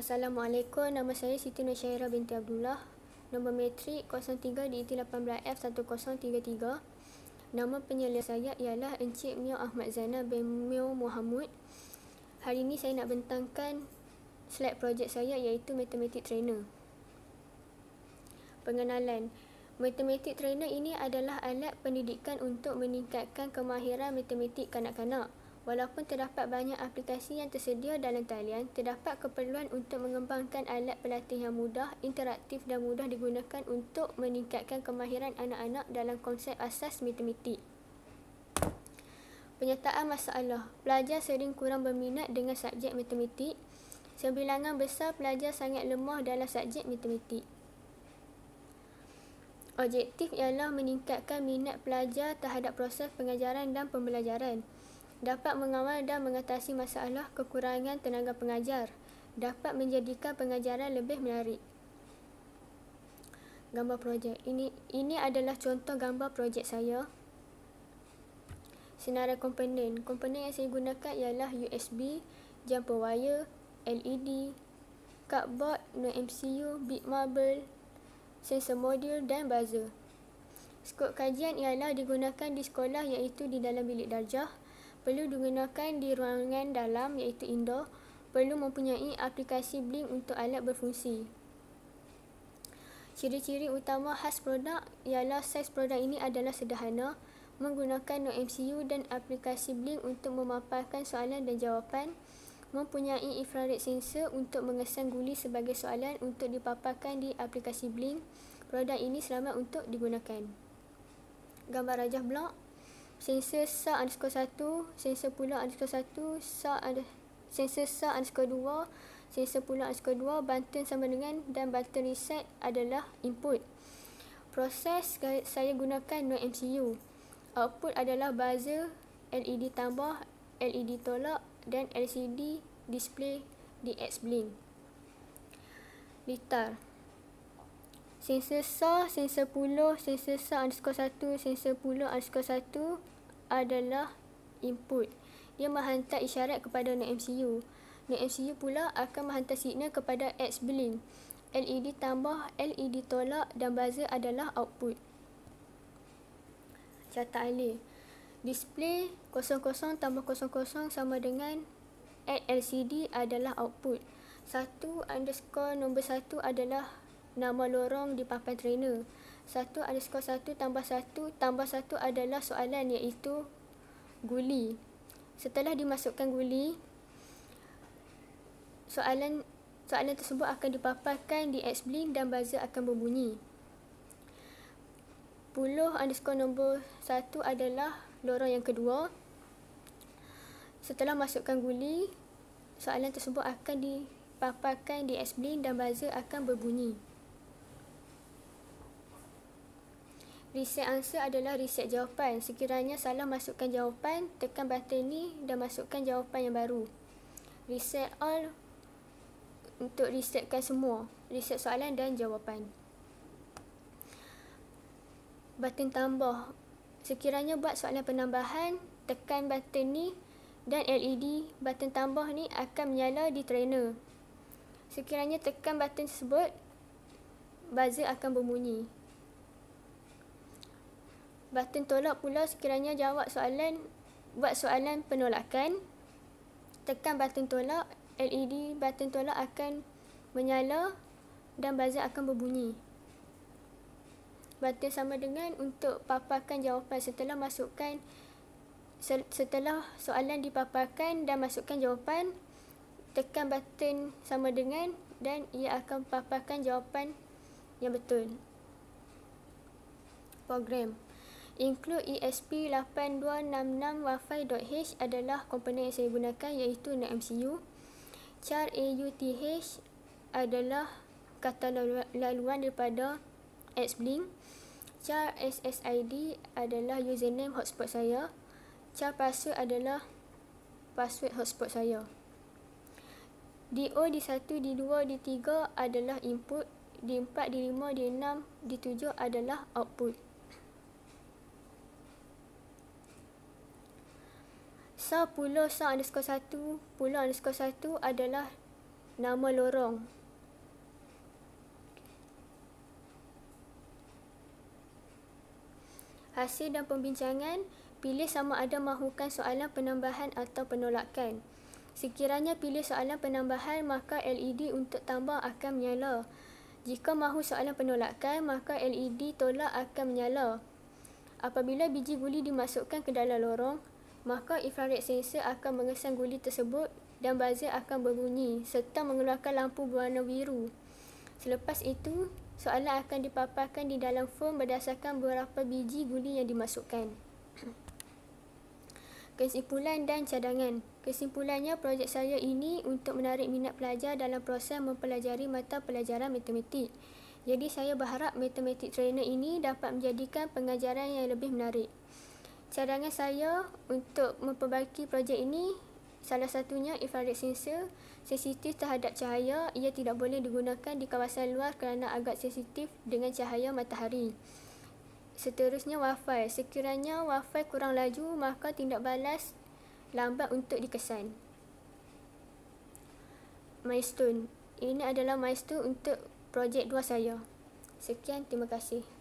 Assalamualaikum, nama saya Siti Nusyairah binti Abdullah. Nombor metrik 03 DIT 18F1033. Nama penyelidik saya ialah Encik Mio Ahmad Zainal bin Mio Muhammad. Hari ini saya nak bentangkan slide projek saya iaitu Matematik Trainer. Pengenalan Matematik Trainer ini adalah alat pendidikan untuk meningkatkan kemahiran matematik kanak-kanak. Walaupun terdapat banyak aplikasi yang tersedia dalam talian, terdapat keperluan untuk mengembangkan alat pelatih yang mudah, interaktif dan mudah digunakan untuk meningkatkan kemahiran anak-anak dalam konsep asas matematik. Penyertaan masalah. Pelajar sering kurang berminat dengan subjek matematik. Sebilangan besar pelajar sangat lemah dalam subjek matematik. Objektif ialah meningkatkan minat pelajar terhadap proses pengajaran dan pembelajaran dapat mengawal dan mengatasi masalah kekurangan tenaga pengajar, dapat menjadikan pengajaran lebih menarik. Gambar projek. Ini ini adalah contoh gambar projek saya. Senarai komponen. Komponen yang saya gunakan ialah USB, jumper wire, LED, cardboard, no MCU, bit marble, sensor modul dan buzzer. Skop kajian ialah digunakan di sekolah iaitu di dalam bilik darjah perlu digunakan di ruangan dalam iaitu indoor, perlu mempunyai aplikasi Blink untuk alat berfungsi. Ciri-ciri utama khas produk ialah saiz produk ini adalah sederhana, menggunakan no MCU dan aplikasi Blink untuk memaparkan soalan dan jawapan, mempunyai infrared sensor untuk mengesan guli sebagai soalan untuk dipaparkan di aplikasi Blink. Produk ini selamat untuk digunakan. Gambar rajah blok sensor SA underscore 1, sensor pula underscore 1, SA ada sensor SA underscore 2, sensor pula underscore 2, button sama dengan dan button reset adalah input. Proses saya gunakan no MCU. Output adalah buzzer, LED tambah, LED tolak dan LCD display di X blink. Litar. Sensor SA, sensor puluh, sensor SA underscore 1, sensor puluh underscore 1 adalah input. Dia menghantar isyarat kepada NET MCU. NET MCU pula akan menghantar signal kepada X blink. LED tambah, LED tolak dan buzzer adalah output. Catat alih. Display 00 tambah 00 sama dengan add LCD adalah output. 1 underscore nombor 1 adalah nama lorong di papan trainer. Satu underscore satu tambah satu tambah satu adalah soalan iaitu guli. Setelah dimasukkan guli, soalan soalan tersebut akan dipaparkan di X blink dan buzzer akan berbunyi. Puluh underscore nombor satu adalah lorong yang kedua. Setelah masukkan guli, soalan tersebut akan dipaparkan di X blink dan buzzer akan berbunyi. Reset answer adalah reset jawapan. Sekiranya salah masukkan jawapan, tekan button ni dan masukkan jawapan yang baru. Reset all untuk resetkan semua. Reset soalan dan jawapan. Button tambah. Sekiranya buat soalan penambahan, tekan button ni dan LED button tambah ni akan menyala di trainer. Sekiranya tekan button tersebut, buzzer akan berbunyi. Button tolak pula sekiranya jawab soalan buat soalan penolakan. Tekan button tolak, LED button tolak akan menyala dan buzzer akan berbunyi. Button sama dengan untuk paparkan jawapan setelah masukkan setelah soalan dipaparkan dan masukkan jawapan tekan button sama dengan dan ia akan paparkan jawapan yang betul. Program Include ESP8266 Wi-Fi.h adalah komponen yang saya gunakan iaitu NetMCU. Char AUTH adalah kata laluan daripada Xblink. Char SSID adalah username hotspot saya. Char password adalah password hotspot saya. DO, D1, D2, D3 adalah input. D4, D5, D6, D7 adalah output. Sa puluh sa underscore satu puluh underscore satu adalah nama lorong. Hasil dan pembincangan, pilih sama ada mahukan soalan penambahan atau penolakan. Sekiranya pilih soalan penambahan, maka LED untuk tambah akan menyala. Jika mahu soalan penolakan, maka LED tolak akan menyala. Apabila biji guli dimasukkan ke dalam lorong, maka infrared sensor akan mengesan guli tersebut dan buzzer akan berbunyi serta mengeluarkan lampu berwarna biru. Selepas itu, soalan akan dipaparkan di dalam form berdasarkan beberapa biji guli yang dimasukkan. Kesimpulan dan cadangan. Kesimpulannya, projek saya ini untuk menarik minat pelajar dalam proses mempelajari mata pelajaran matematik. Jadi saya berharap matematik trainer ini dapat menjadikan pengajaran yang lebih menarik. Cadangan saya untuk memperbaiki projek ini salah satunya infrared sensor sensitif terhadap cahaya ia tidak boleh digunakan di kawasan luar kerana agak sensitif dengan cahaya matahari. Seterusnya wifi. Sekiranya wifi kurang laju maka tindak balas lambat untuk dikesan. Milestone. Ini adalah milestone untuk projek dua saya. Sekian, terima kasih.